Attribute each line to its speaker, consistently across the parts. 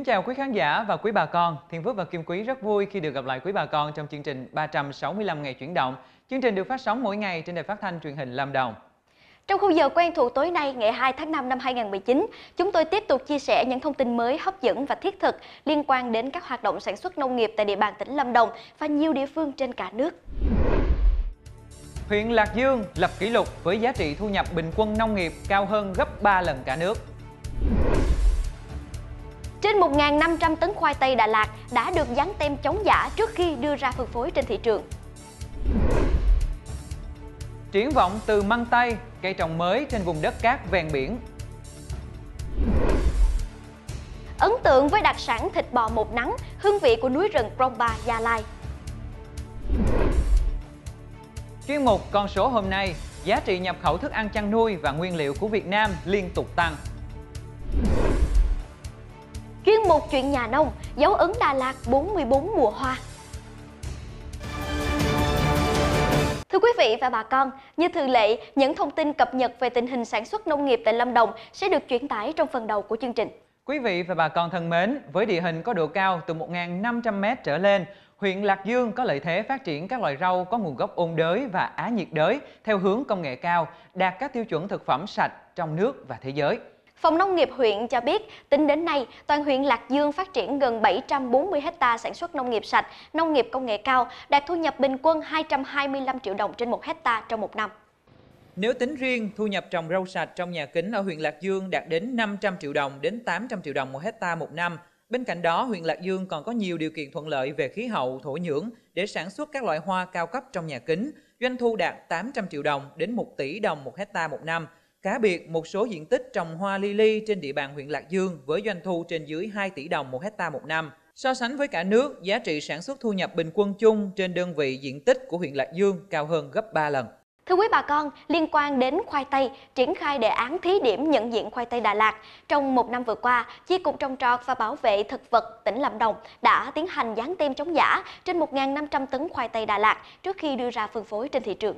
Speaker 1: Kính chào quý khán giả và quý bà con. Thiên Phước và Kim Quý rất vui khi được gặp lại quý bà con trong chương trình 365 ngày chuyển động. Chương trình được phát sóng mỗi ngày trên đài phát thanh truyền hình Lâm Đồng.
Speaker 2: Trong khung giờ quen thuộc tối nay ngày 2 tháng 5 năm 2019, chúng tôi tiếp tục chia sẻ những thông tin mới hấp dẫn và thiết thực liên quan đến các hoạt động sản xuất nông nghiệp tại địa bàn tỉnh Lâm Đồng và nhiều địa phương trên cả nước.
Speaker 1: Huyện Lạc Dương lập kỷ lục với giá trị thu nhập bình quân nông nghiệp cao hơn gấp 3 lần cả nước.
Speaker 2: Trên 1.500 tấn khoai tây Đà Lạt đã được dán tem chống giả trước khi đưa ra phân phối trên thị trường.
Speaker 1: Triển vọng từ măng tây, cây trồng mới trên vùng đất cát ven biển.
Speaker 2: Ấn tượng với đặc sản thịt bò một nắng, hương vị của núi rừng Krongpa, Gia Lai.
Speaker 1: Chuyên mục con số hôm nay, giá trị nhập khẩu thức ăn chăn nuôi và nguyên liệu của Việt Nam liên tục tăng
Speaker 2: một mục chuyện nhà nông, dấu ấn Đà Lạt 44 mùa hoa. Thưa quý vị và bà con, như thường lệ, những thông tin cập nhật về tình hình sản xuất nông nghiệp tại Lâm Đồng sẽ được chuyển tải trong phần đầu của chương trình.
Speaker 1: Quý vị và bà con thân mến, với địa hình có độ cao từ 1.500m trở lên, huyện Lạc Dương có lợi thế phát triển các loại rau có nguồn gốc ôn đới và á nhiệt đới theo hướng công nghệ cao, đạt các tiêu chuẩn thực phẩm sạch trong nước và thế giới.
Speaker 2: Phòng nông nghiệp huyện cho biết, tính đến nay, toàn huyện Lạc Dương phát triển gần 740 ha sản xuất nông nghiệp sạch, nông nghiệp công nghệ cao, đạt thu nhập bình quân 225 triệu đồng trên một hecta trong một năm.
Speaker 1: Nếu tính riêng, thu nhập trồng rau sạch trong nhà kính ở huyện Lạc Dương đạt đến 500 triệu đồng đến 800 triệu đồng một hecta một năm. Bên cạnh đó, huyện Lạc Dương còn có nhiều điều kiện thuận lợi về khí hậu, thổ nhưỡng để sản xuất các loại hoa cao cấp trong nhà kính. Doanh thu đạt 800 triệu đồng đến 1 tỷ đồng một hecta một năm. Cá biệt, một số diện tích trồng hoa lily trên địa bàn huyện Lạc Dương với doanh thu trên dưới 2 tỷ đồng một hecta một năm. So sánh với cả nước, giá trị sản xuất thu nhập bình quân chung trên đơn vị diện tích của huyện Lạc Dương cao hơn gấp 3 lần.
Speaker 2: Thưa quý bà con, liên quan đến khoai tây, triển khai đề án thí điểm nhận diện khoai tây Đà Lạt. Trong một năm vừa qua, Chi cục trồng trọt và bảo vệ thực vật tỉnh Lâm Đồng đã tiến hành dán tem chống giả trên 1.500 tấn khoai tây Đà Lạt trước khi đưa ra phân phối trên thị trường.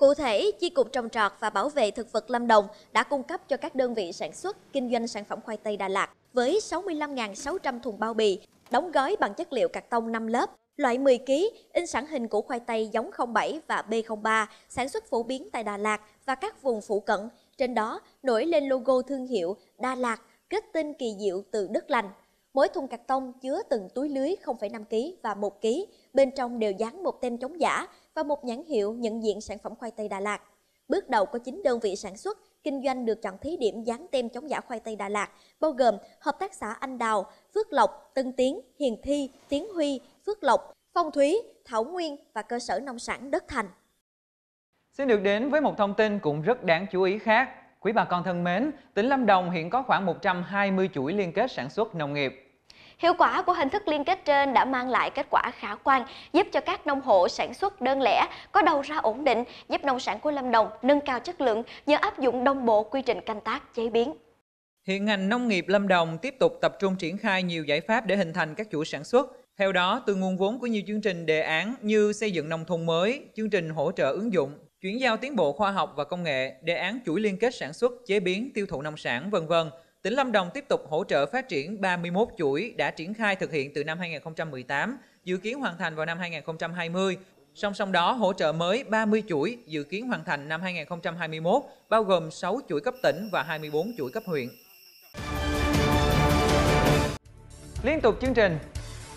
Speaker 2: Cụ thể, Chi cục trồng trọt và bảo vệ thực vật Lâm Đồng đã cung cấp cho các đơn vị sản xuất, kinh doanh sản phẩm khoai tây Đà Lạt với 65.600 thùng bao bì, đóng gói bằng chất liệu cạc tông 5 lớp, loại 10 kg, in sẵn hình của khoai tây giống 07 và B03, sản xuất phổ biến tại Đà Lạt và các vùng phụ cận. Trên đó nổi lên logo thương hiệu Đà Lạt, kết tinh kỳ diệu từ đất lành. Mỗi thùng cạc tông chứa từng túi lưới 0,5 kg và 1 kg, bên trong đều dán một tem chống giả và một nhãn hiệu nhận diện sản phẩm khoai tây Đà Lạt. Bước đầu có 9 đơn vị sản xuất, kinh doanh được chọn thí điểm dán tem chống giả khoai tây Đà Lạt, bao gồm Hợp tác xã Anh Đào, Phước Lộc, Tân Tiến, Hiền Thi, Tiến Huy, Phước Lộc, Phong Thúy, Thảo Nguyên và cơ sở nông sản Đất Thành.
Speaker 1: Xin được đến với một thông tin cũng rất đáng chú ý khác. Quý bà con thân mến, tỉnh Lâm Đồng hiện có khoảng 120 chuỗi liên kết sản xuất nông nghiệp.
Speaker 2: Hiệu quả của hình thức liên kết trên đã mang lại kết quả khả quan, giúp cho các nông hộ sản xuất đơn lẻ có đầu ra ổn định, giúp nông sản của Lâm Đồng nâng cao chất lượng nhờ áp dụng đồng bộ quy trình canh tác chế biến.
Speaker 1: Hiện ngành nông nghiệp Lâm Đồng tiếp tục tập trung triển khai nhiều giải pháp để hình thành các chuỗi sản xuất. Theo đó, từ nguồn vốn của nhiều chương trình đề án như xây dựng nông thôn mới, chương trình hỗ trợ ứng dụng, chuyển giao tiến bộ khoa học và công nghệ, đề án chuỗi liên kết sản xuất, chế biến, tiêu thụ nông sản, vân vân tỉnh Lâm Đồng tiếp tục hỗ trợ phát triển 31 chuỗi đã triển khai thực hiện từ năm 2018, dự kiến hoàn thành vào năm 2020. Song song đó, hỗ trợ mới 30 chuỗi dự kiến hoàn thành năm 2021, bao gồm 6 chuỗi cấp tỉnh và 24 chuỗi cấp huyện. Liên tục chương trình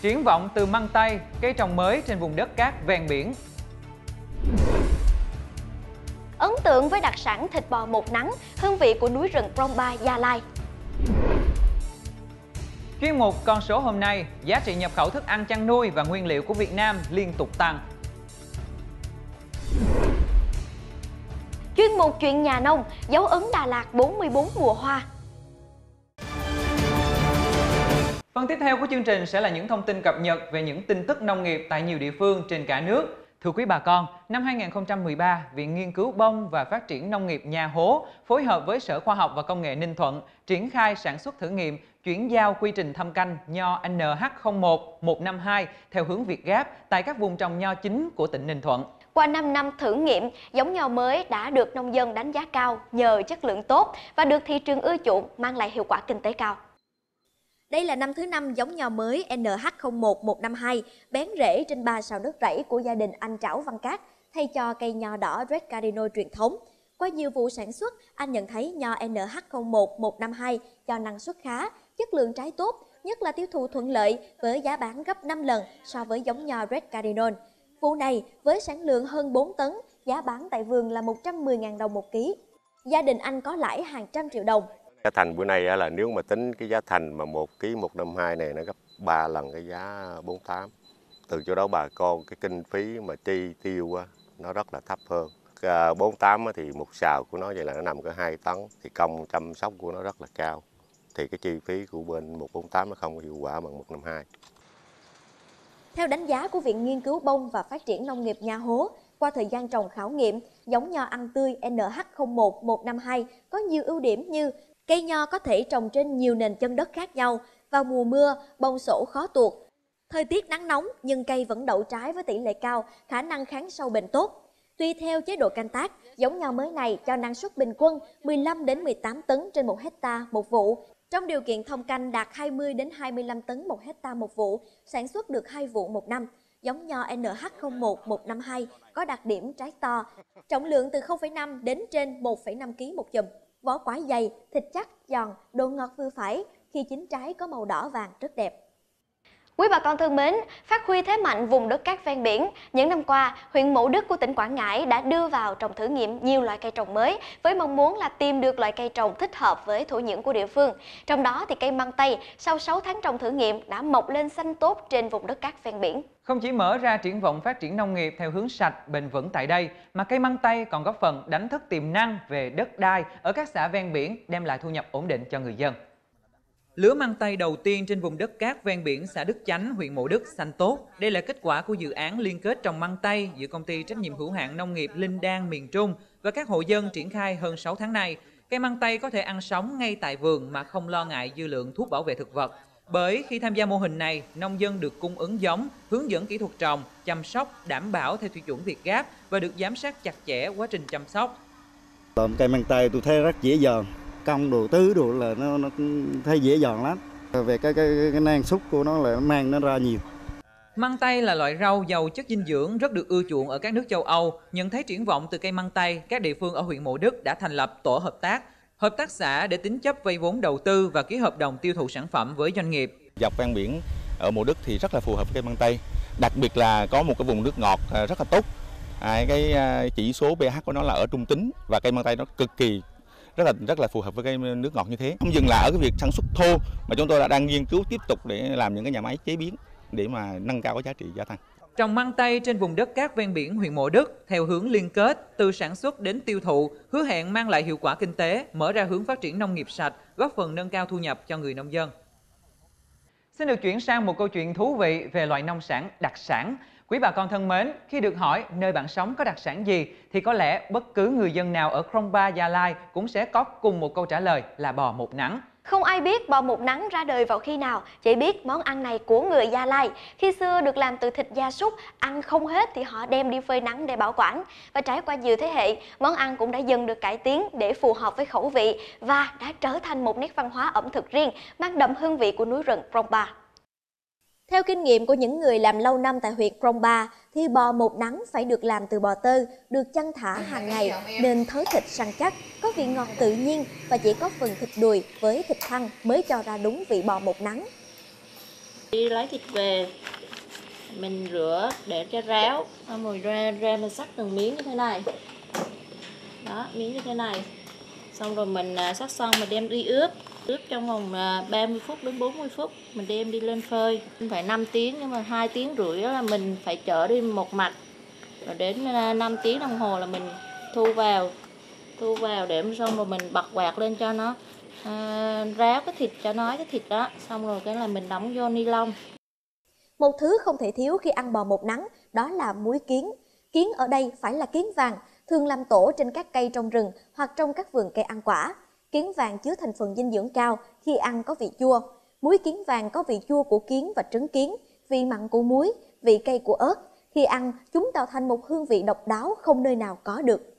Speaker 1: Triển vọng từ măng tây, cây trồng mới trên vùng đất cát ven biển.
Speaker 2: Ấn tượng với đặc sản thịt bò một nắng, hương vị của núi rừng Krongpa, Gia Lai.
Speaker 1: Chuyên mục con số hôm nay, giá trị nhập khẩu thức ăn chăn nuôi và nguyên liệu của Việt Nam liên tục tăng.
Speaker 2: Chuyên mục chuyện nhà nông, dấu ấn Đà Lạt 44 mùa hoa.
Speaker 1: Phần tiếp theo của chương trình sẽ là những thông tin cập nhật về những tin tức nông nghiệp tại nhiều địa phương trên cả nước. Thưa quý bà con, năm 2013, Viện Nghiên cứu Bông và Phát triển Nông nghiệp Nhà Hố phối hợp với Sở Khoa học và Công nghệ Ninh Thuận triển khai sản xuất thử nghiệm chuyển giao quy trình thâm canh nho NH01 152 theo hướng Việt Gáp tại các vùng trồng nho chính của tỉnh Ninh Thuận.
Speaker 2: Qua 5 năm thử nghiệm, giống nho mới đã được nông dân đánh giá cao nhờ chất lượng tốt và được thị trường ưa chuộng mang lại hiệu quả kinh tế cao. Đây là năm thứ năm giống nho mới NH01152 bén rễ trên ba sào đất rẫy của gia đình anh Trảo Văn Cát thay cho cây nho đỏ Red Carino truyền thống. Qua nhiều vụ sản xuất, anh nhận thấy nho NH01152 cho năng suất khá, chất lượng trái tốt, nhất là tiêu thụ thuận lợi với giá bán gấp 5 lần so với giống nho Red Cardinal. Vụ này với sản lượng hơn 4 tấn, giá bán tại vườn là 110.000 đồng một ký. Gia đình anh có lãi hàng trăm triệu đồng.
Speaker 3: Giá thành bữa nay là nếu mà tính cái giá thành mà 1 kg 152 này nó gấp 3 lần cái giá 48. Từ chỗ đó bà con cái kinh phí mà chi tiêu nó rất là thấp hơn. 48 à, thì một xào của nó vậy là nó nằm có 2 tấn thì công chăm sóc của nó rất là cao. Thì cái chi phí của bên 148 nó không có hiệu quả bằng 152.
Speaker 2: Theo đánh giá của Viện Nghiên cứu Bông và Phát triển Nông nghiệp Nhà Hố, qua thời gian trồng khảo nghiệm, giống nho ăn tươi NH01152 có nhiều ưu điểm như cây nho có thể trồng trên nhiều nền chân đất khác nhau, vào mùa mưa, bông sổ khó tuột. Thời tiết nắng nóng nhưng cây vẫn đậu trái với tỷ lệ cao, khả năng kháng sâu bệnh tốt. Tùy theo chế độ canh tác, giống nho mới này cho năng suất bình quân 15 đến 18 tấn trên 1 hecta một vụ. Trong điều kiện thông canh đạt 20 đến 25 tấn một hecta một vụ, sản xuất được 2 vụ một năm. Giống nho NH01152 có đặc điểm trái to, trọng lượng từ 0,5 đến trên 1,5 kg một chùm, vỏ quả dày, thịt chắc, giòn, độ ngọt vừa phải, khi chín trái có màu đỏ vàng rất đẹp. Quý bà con thân mến, phát huy thế mạnh vùng đất cát ven biển, những năm qua, huyện Mộ Đức của tỉnh Quảng Ngãi đã đưa vào trồng thử nghiệm nhiều loại cây trồng mới với mong muốn là tìm được loại cây trồng thích hợp với thổ nhưỡng của địa phương. Trong đó thì cây măng tây sau 6 tháng trồng thử nghiệm đã mọc lên xanh tốt trên vùng đất cát ven biển.
Speaker 1: Không chỉ mở ra triển vọng phát triển nông nghiệp theo hướng sạch, bền vững tại đây, mà cây măng tây còn góp phần đánh thức tiềm năng về đất đai ở các xã ven biển, đem lại thu nhập ổn định cho người dân. Lứa măng tây đầu tiên trên vùng đất cát ven biển xã Đức Chánh, huyện Mộ Đức xanh tốt. Đây là kết quả của dự án liên kết trồng măng tây giữa công ty trách nhiệm hữu hạn nông nghiệp Linh Đan miền Trung và các hộ dân triển khai hơn 6 tháng nay. Cây măng tây có thể ăn sống ngay tại vườn mà không lo ngại dư lượng thuốc bảo vệ thực vật. Bởi khi tham gia mô hình này, nông dân được cung ứng giống, hướng dẫn kỹ thuật trồng, chăm sóc, đảm bảo theo tiêu chuẩn Việt Gáp và được giám sát chặt chẽ quá trình chăm sóc.
Speaker 4: Cây măng tây tôi thấy rất dễ dàng, công đồ tứ đồ là nó, nó thấy dễ dàng lắm về cái cái, cái năng suất của nó là mang nó ra nhiều
Speaker 1: Măng tây là loại rau giàu chất dinh dưỡng rất được ưa chuộng ở các nước châu Âu. Nhận thấy triển vọng từ cây măng tây, các địa phương ở huyện Mộ Đức đã thành lập tổ hợp tác, hợp tác xã để tính chấp vay vốn đầu tư và ký hợp đồng tiêu thụ sản phẩm với doanh nghiệp.
Speaker 5: Dọc ven biển ở Mộ Đức thì rất là phù hợp với cây măng tây, đặc biệt là có một cái vùng nước ngọt à, rất là tốt. À, cái à, chỉ số pH của nó là ở trung tính và cây măng tây nó cực kỳ rất là rất là phù hợp với cái nước ngọt như thế. Không dừng lại ở cái việc sản xuất thô mà chúng tôi đã đang nghiên cứu tiếp tục để làm những cái nhà máy chế biến để mà nâng cao cái giá trị gia tăng.
Speaker 1: Trồng măng tây trên vùng đất cát ven biển huyện Mộ Đức theo hướng liên kết từ sản xuất đến tiêu thụ, hứa hẹn mang lại hiệu quả kinh tế, mở ra hướng phát triển nông nghiệp sạch, góp phần nâng cao thu nhập cho người nông dân. Xin được chuyển sang một câu chuyện thú vị về loại nông sản đặc sản. Quý bà con thân mến, khi được hỏi nơi bạn sống có đặc sản gì thì có lẽ bất cứ người dân nào ở Krông Ba, Gia Lai cũng sẽ có cùng một câu trả lời là bò một nắng.
Speaker 2: Không ai biết bò một nắng ra đời vào khi nào, chỉ biết món ăn này của người Gia Lai. Khi xưa được làm từ thịt gia súc, ăn không hết thì họ đem đi phơi nắng để bảo quản. Và trải qua nhiều thế hệ, món ăn cũng đã dần được cải tiến để phù hợp với khẩu vị và đã trở thành một nét văn hóa ẩm thực riêng, mang đậm hương vị của núi rừng Krông Ba. Theo kinh nghiệm của những người làm lâu năm tại huyện Krongpa, thì bò một nắng phải được làm từ bò tơ, được chăn thả hàng ngày nên thớ thịt săn chắc, có vị ngọt tự nhiên và chỉ có phần thịt đùi với thịt thăn mới cho ra đúng vị bò một nắng.
Speaker 6: Đi lấy thịt về, mình rửa để cho ráo, rồi ra ra mình sắc từng miếng như thế này. Đó, miếng như thế này. Xong rồi mình à, sắc xong mình đem đi ướp ướp trong vòng à, 30 phút đến 40 phút mình đem đi lên phơi. Phải 5 tiếng nhưng mà hai tiếng rưỡi là mình phải chở đi một mạch. rồi đến à, 5 tiếng đồng hồ là mình thu vào thu vào để xong rồi mình bật quạt lên cho nó à, ráo cái thịt cho nói cái thịt đó. Xong rồi cái là mình đóng vô ni lông.
Speaker 2: Một thứ không thể thiếu khi ăn bò một nắng đó là muối kiến. Kiến ở đây phải là kiến vàng thường làm tổ trên các cây trong rừng hoặc trong các vườn cây ăn quả. Kiến vàng chứa thành phần dinh dưỡng cao, khi ăn có vị chua. Muối kiến vàng có vị chua của kiến và trứng kiến, vị mặn của muối, vị cay của ớt. Khi ăn, chúng tạo thành một hương vị độc đáo không nơi nào có được.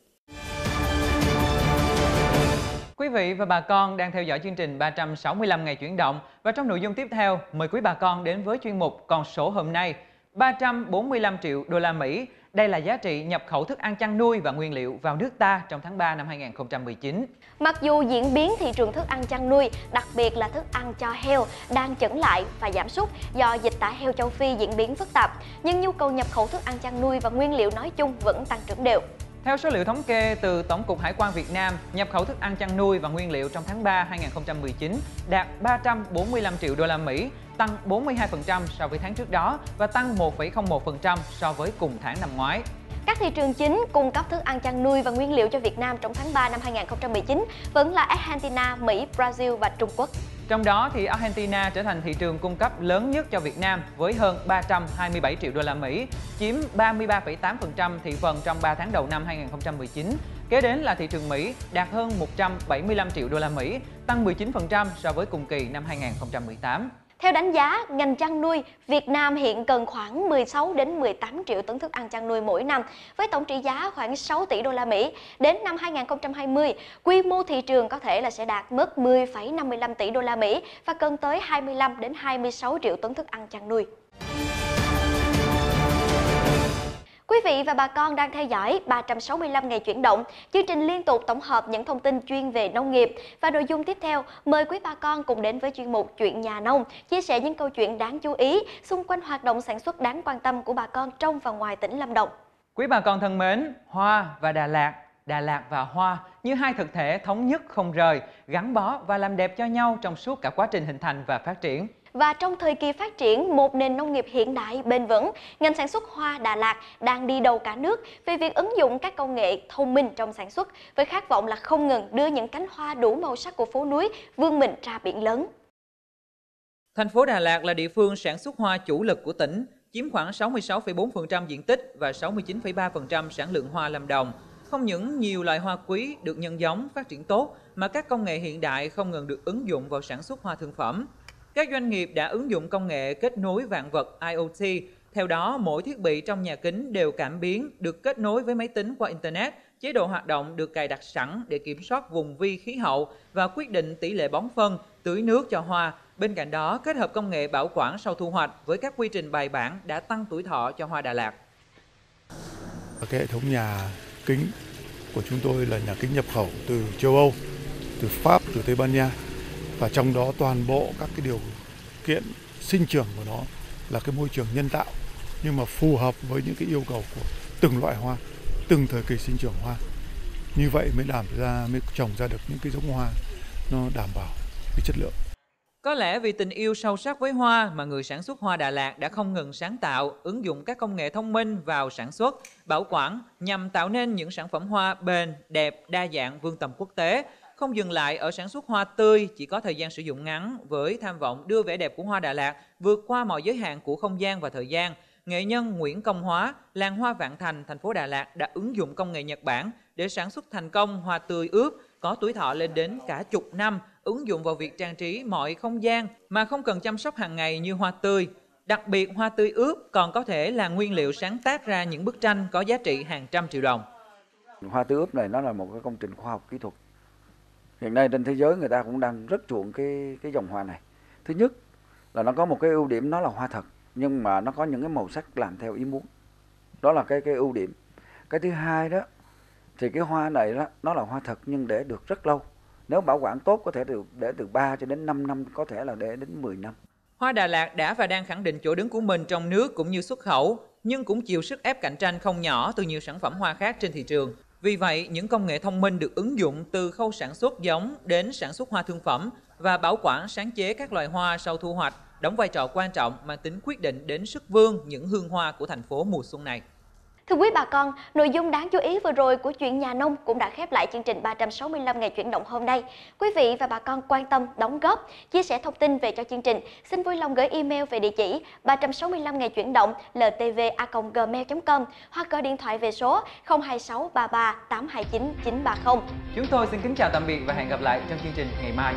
Speaker 1: Quý vị và bà con đang theo dõi chương trình 365 ngày chuyển động và trong nội dung tiếp theo, mời quý bà con đến với chuyên mục còn số hôm nay. 345 triệu đô la Mỹ, đây là giá trị nhập khẩu thức ăn chăn nuôi và nguyên liệu vào nước ta trong tháng 3 năm 2019.
Speaker 2: Mặc dù diễn biến thị trường thức ăn chăn nuôi, đặc biệt là thức ăn cho heo, đang chững lại và giảm sút do dịch tả heo châu Phi diễn biến phức tạp, nhưng nhu cầu nhập khẩu thức ăn chăn nuôi và nguyên liệu nói chung vẫn tăng trưởng đều.
Speaker 1: Theo số liệu thống kê từ Tổng cục Hải quan Việt Nam, nhập khẩu thức ăn chăn nuôi và nguyên liệu trong tháng 3 2019 đạt 345 triệu đô la Mỹ, tăng 42% so với tháng trước đó và tăng 1,01% so với cùng tháng năm ngoái.
Speaker 2: Các thị trường chính cung cấp thức ăn chăn nuôi và nguyên liệu cho Việt Nam trong tháng 3 năm 2019 vẫn là Argentina, Mỹ, Brazil và Trung Quốc.
Speaker 1: Trong đó thì Argentina trở thành thị trường cung cấp lớn nhất cho Việt Nam với hơn 327 triệu đô la Mỹ, chiếm 33,8% thị phần trong 3 tháng đầu năm 2019. Kế đến là thị trường Mỹ đạt hơn 175 triệu đô la Mỹ, tăng 19% so với cùng kỳ năm 2018.
Speaker 2: Theo đánh giá, ngành chăn nuôi Việt Nam hiện cần khoảng 16 đến 18 triệu tấn thức ăn chăn nuôi mỗi năm với tổng trị giá khoảng 6 tỷ đô la Mỹ. Đến năm 2020, quy mô thị trường có thể là sẽ đạt mức 10,55 tỷ đô la Mỹ và cần tới 25 đến 26 triệu tấn thức ăn chăn nuôi. Quý vị và bà con đang theo dõi 365 ngày chuyển động, chương trình liên tục tổng hợp những thông tin chuyên về nông nghiệp và nội dung tiếp theo mời quý bà con cùng đến với chuyên mục chuyện nhà nông, chia sẻ những câu chuyện đáng chú ý xung quanh hoạt động sản xuất đáng quan tâm của bà con trong và ngoài tỉnh Lâm Đồng.
Speaker 1: Quý bà con thân mến, Hoa và Đà Lạt Đà Lạt và Hoa như hai thực thể thống nhất không rời, gắn bó và làm đẹp cho nhau trong suốt cả quá trình hình thành và phát triển.
Speaker 2: Và trong thời kỳ phát triển một nền nông nghiệp hiện đại bền vững, ngành sản xuất hoa Đà Lạt đang đi đầu cả nước về việc ứng dụng các công nghệ thông minh trong sản xuất với khát vọng là không ngừng đưa những cánh hoa đủ màu sắc của phố núi vươn mình ra biển lớn.
Speaker 1: Thành phố Đà Lạt là địa phương sản xuất hoa chủ lực của tỉnh, chiếm khoảng 66,4% diện tích và 69,3% sản lượng hoa Lâm Đồng. Không những nhiều loại hoa quý được nhân giống phát triển tốt mà các công nghệ hiện đại không ngừng được ứng dụng vào sản xuất hoa thương phẩm. Các doanh nghiệp đã ứng dụng công nghệ kết nối vạn vật IoT. Theo đó, mỗi thiết bị trong nhà kính đều cảm biến, được kết nối với máy tính qua Internet. Chế độ hoạt động được cài đặt sẵn để kiểm soát vùng vi khí hậu và quyết định tỷ lệ bón phân, tưới nước cho hoa. Bên cạnh đó, kết hợp công nghệ bảo quản sau thu hoạch với các quy trình bài bản đã tăng tuổi thọ cho hoa Đà Lạt.
Speaker 7: Cái hệ thống nhà kính của chúng tôi là nhà kính nhập khẩu từ châu Âu, từ Pháp, từ Tây Ban Nha và trong đó toàn bộ các cái điều kiện sinh trưởng của nó là cái môi trường nhân tạo nhưng mà phù hợp với những cái yêu cầu của từng loại hoa từng thời kỳ sinh trưởng hoa. Như vậy mới làm ra mới trồng ra được những cái giống hoa nó đảm bảo cái chất lượng.
Speaker 1: Có lẽ vì tình yêu sâu sắc với hoa mà người sản xuất hoa Đà Lạt đã không ngừng sáng tạo, ứng dụng các công nghệ thông minh vào sản xuất, bảo quản nhằm tạo nên những sản phẩm hoa bền, đẹp, đa dạng vương tầm quốc tế, không dừng lại ở sản xuất hoa tươi chỉ có thời gian sử dụng ngắn với tham vọng đưa vẻ đẹp của hoa Đà Lạt vượt qua mọi giới hạn của không gian và thời gian. Nghệ nhân Nguyễn Công Hóa, làng hoa Vạn Thành, thành phố Đà Lạt đã ứng dụng công nghệ Nhật Bản để sản xuất thành công hoa tươi ướp có tuổi thọ lên đến cả chục năm, ứng dụng vào việc trang trí mọi không gian mà không cần chăm sóc hàng ngày như hoa tươi. Đặc biệt hoa tươi ướp còn có thể là nguyên liệu sáng tác ra những bức tranh có giá trị hàng trăm triệu đồng.
Speaker 8: Hoa tươi ướp này nó là một cái công trình khoa học kỹ thuật hiện nay trên thế giới người ta cũng đang rất chuộng cái cái dòng hoa này. Thứ nhất là nó có một cái ưu điểm nó là hoa thật nhưng mà nó có những cái màu sắc làm theo ý muốn. Đó là cái cái ưu điểm. Cái thứ hai đó thì cái hoa này đó nó là hoa thật nhưng để được rất lâu. Nếu bảo quản tốt có thể được để từ 3 cho đến 5 năm có thể là để đến 10 năm.
Speaker 1: Hoa Đà Lạt đã và đang khẳng định chỗ đứng của mình trong nước cũng như xuất khẩu, nhưng cũng chịu sức ép cạnh tranh không nhỏ từ nhiều sản phẩm hoa khác trên thị trường. Vì vậy, những công nghệ thông minh được ứng dụng từ khâu sản xuất giống đến sản xuất hoa thương phẩm và bảo quản sáng chế các loài hoa sau thu hoạch đóng vai trò quan trọng mang tính quyết định đến sức vương những hương hoa của thành phố mùa xuân này.
Speaker 2: Thưa quý bà con, nội dung đáng chú ý vừa rồi của chuyện nhà nông cũng đã khép lại chương trình 365 ngày chuyển động hôm nay. Quý vị và bà con quan tâm, đóng góp, chia sẻ thông tin về cho chương trình, xin vui lòng gửi email về địa chỉ 365 ngày chuyển động ltva@gmail.com hoặc gọi điện thoại về số 026 33 829 930.
Speaker 1: Chúng tôi xin kính chào tạm biệt và hẹn gặp lại trong chương trình ngày mai.